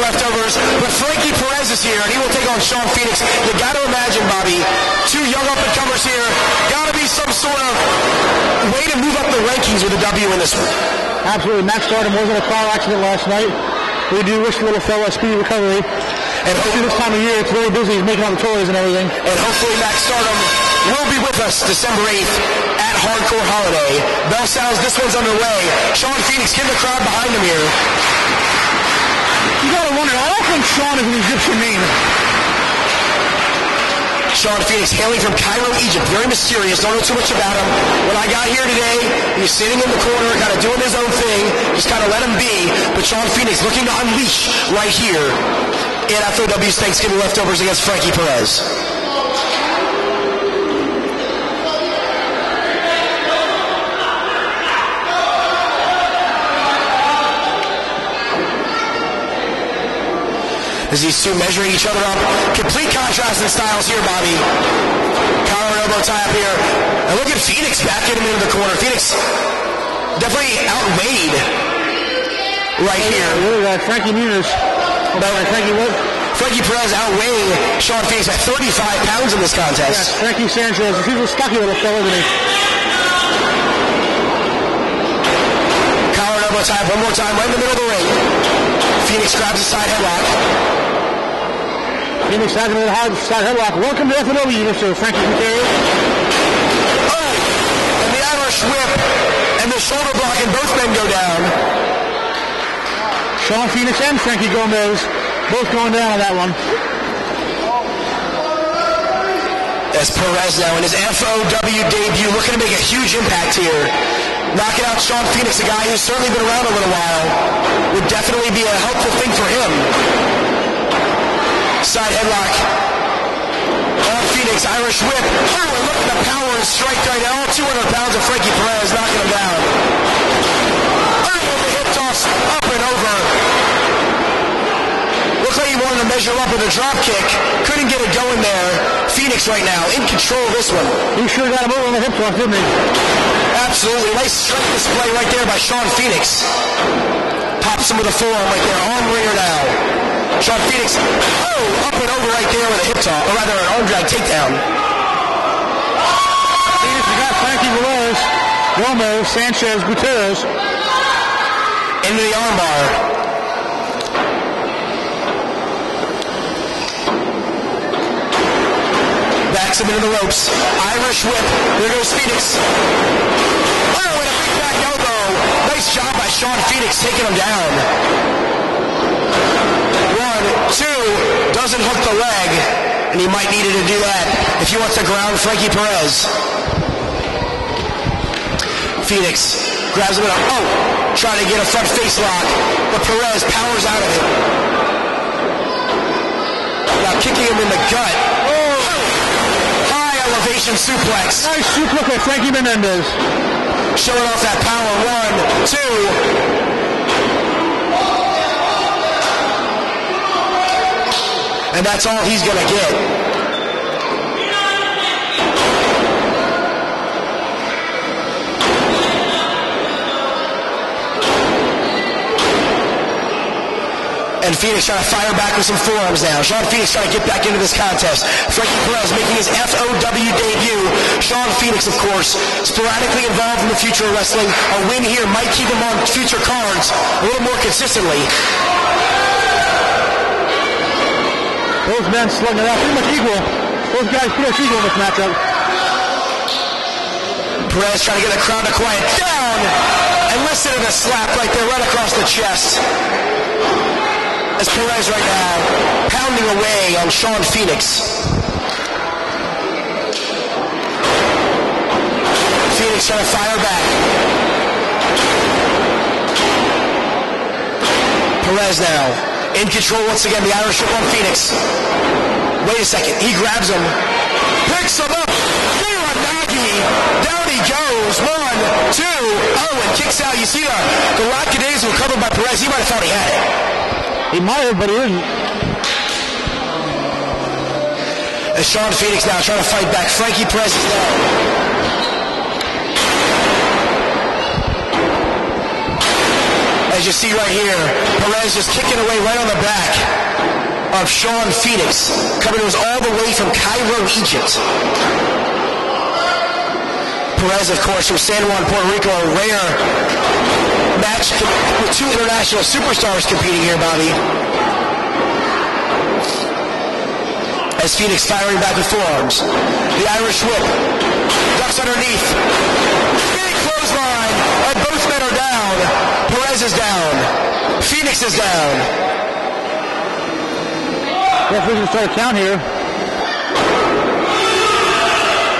leftovers, but Frankie Perez is here, and he will take on Sean Phoenix. You got to imagine, Bobby, two young up-and-comers here. Got to be some sort of way to move up the rankings with a W in this one. Absolutely. Matt Stardom was in a car accident last night. We do wish the little fella a speedy recovery. And hopefully this time of year, it's very busy. He's making all the toys and everything. And hopefully Max Stardom will be with us December 8th at Hardcore Holiday. Bell sounds, this one's underway. Sean Phoenix, get the crowd behind him here. You gotta wonder, I don't think Sean is an Egyptian name. Sean Phoenix, hailing from Cairo, Egypt. Very mysterious. Don't know too much about him. When I got here today, he's sitting in the corner, kind of doing his own thing. Just kind of let him be. But Sean Phoenix looking to unleash right here in FOW's Thanksgiving leftovers against Frankie Perez. As these two measuring each other up. Complete contrast in styles here, Bobby. Collar and elbow tie up here. And look at Phoenix backing him into the corner. Phoenix definitely outweighed right here. Look at that, Frankie Muniz. Oh, About Frankie what? Frankie Perez outweighing Sean Phoenix by 35 pounds in this contest. Yes, Frankie Sanchez. He's a stocky little isn't he? Collar elbow tie up one more time, right in the middle of the ring. Phoenix grabs a side headlock. Phoenix has a hard side headlock. Welcome to FNW, Mr. Frankie Gutierrez. Oh, and the Irish whip and the shoulder block, and both men go down. Sean Phoenix and Frankie Gomez both going down on that one. As Perez now in his FOW debut, looking to make a huge impact here. Knocking out Sean Phoenix, a guy who's certainly been around a little while, would definitely be a helpful thing for him. Side headlock. On Phoenix, Irish whip. Oh, and look at the power and strike right now. All 200 pounds of Frankie Perez knocking him down. Oh, the hip toss up and over. Looks like he wanted to measure up with a drop kick. Couldn't get it going there. Right now in control of this one. He sure got him over on the hip toss, didn't he? Absolutely. Nice strength display right there by Sean Phoenix. Pops him with a forearm right there. Arm wringer now. Sean Phoenix, oh, up and over right there with a hip toss, or rather an arm drag takedown. Phoenix got Frankie Velez, Gomez, Sanchez, Gutierrez. Into the armbar. Backs him into the ropes. Irish whip. There goes Phoenix. Oh, and a big back elbow. Nice job by Sean Phoenix taking him down. One, two, doesn't hook the leg, and he might need it to do that if he wants to ground Frankie Perez. Phoenix grabs him in a, oh, trying to get a front face lock, but Perez powers out of it. Now kicking him in the gut. Elevation suplex. Nice suplex by Frankie Menendez. Showing off that power. One, two. And that's all he's going to get. And Phoenix trying to fire back with some forearms now. Sean Phoenix trying to get back into this contest. Frankie Perez making his FOW debut. Sean Phoenix, of course, sporadically involved in the future of wrestling. A win here might keep him on future cards a little more consistently. Both men slugging it out pretty much equal. Both guys pretty much equal in this matchup. Perez trying to get the crowd to quiet down and listen to the slap right there, right across the chest. As Perez right now pounding away on Sean Phoenix. Phoenix trying to fire back. Perez now in control once again. The Irish on Phoenix. Wait a second. He grabs him, picks him up. Uranage. Down he goes. One, two. Oh, and kicks out. You see uh, the, the were covered by Perez. He might have thought he had it. He might have, but he didn't. As Sean Phoenix now trying to fight back. Frankie Perez is down. As you see right here, Perez just kicking away right on the back of Sean Phoenix, coming to us all the way from Cairo, Egypt. Perez, of course, from San Juan, Puerto Rico, a rare match with two international superstars competing here, Bobby. As Phoenix firing back with forearms. The Irish whip. Ducks underneath. Big clothesline. And both men are down. Perez is down. Phoenix is down. Referee's gonna start a count here.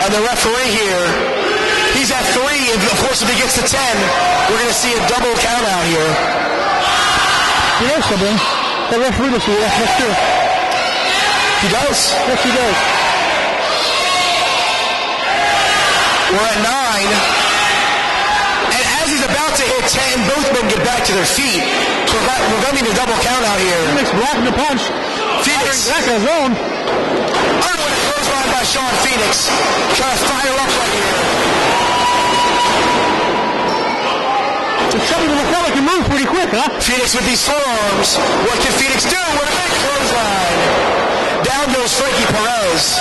And the referee here, he's at three. And of course, if he gets to ten, we're going to see a double count out here. He knows something. The referee does see that. That's true. He does. Yes, he does. We're at nine. And as he's about to hit 10, both men get back to their feet. So we're going to need a double count out here. Phoenix blocking the punch. Phoenix, Back on his own. unwitting clothesline by Sean Phoenix. Trying to fire up right here. It's something that felt like he moved pretty quick, huh? Phoenix with these forearms. What can Phoenix do? What a big clothesline. Down goes Frankie Perez.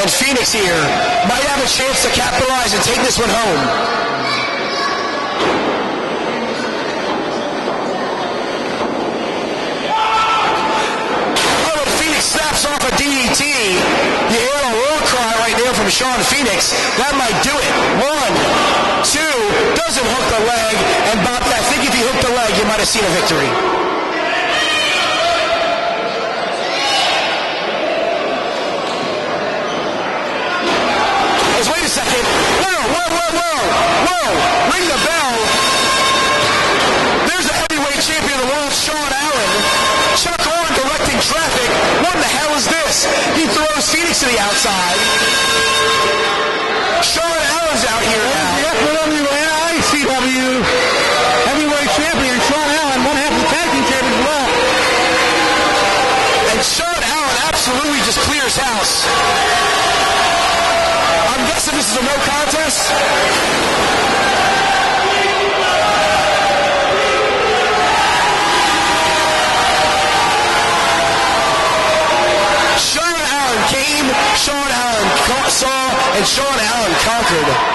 And Phoenix here might have a chance to capitalize and take this one home. Oh, and Phoenix snaps off a DDT. You hear a war cry right there from Sean Phoenix. That might do it. One, two, doesn't hook the leg. And Bob, I think if he hooked the leg, you might have seen a victory. Wait a second. Whoa, whoa, whoa, whoa, whoa. Ring the bell. There's the heavyweight champion of the world, Sean Allen. Chuck Horn directing traffic. What the hell is this? He throws Phoenix to the outside. Sean Allen's out here now. The FWICW heavyweight champion Sean Allen, one half the tag team champions well. And Sean Allen absolutely just clears house. I'm guessing this is a no contest. And Sean Allen conquered.